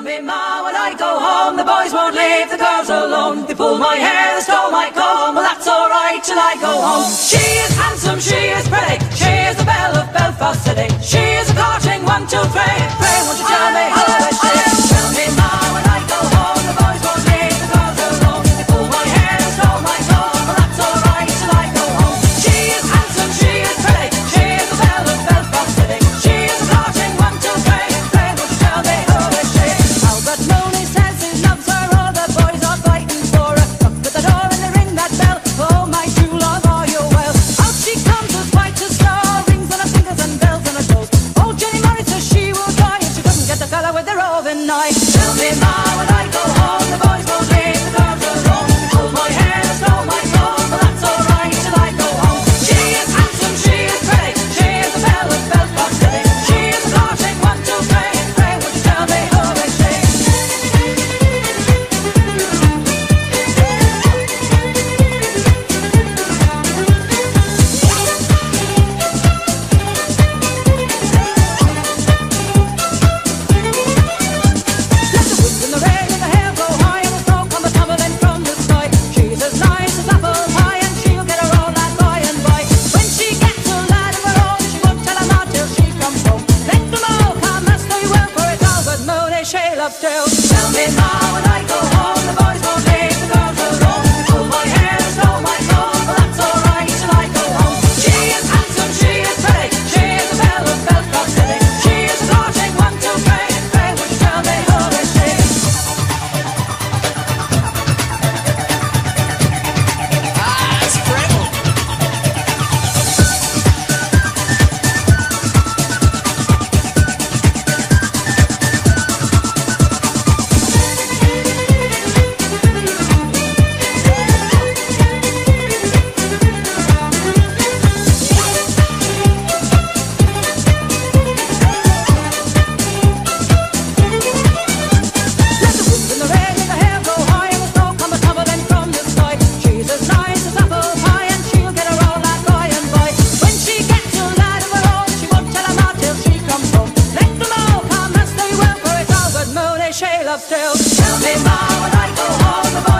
Tell me, Ma, when I go home, the boys won't leave the girls alone. They pull my hair, they stole my comb. Well, that's alright till I go home. She is handsome, she is pretty. She is the belle of Belfast City. She is a courting one, two, three. the night. Tell me now when I go home, the boy love tales. Tell me how. Tell. Me, Mom, I go home,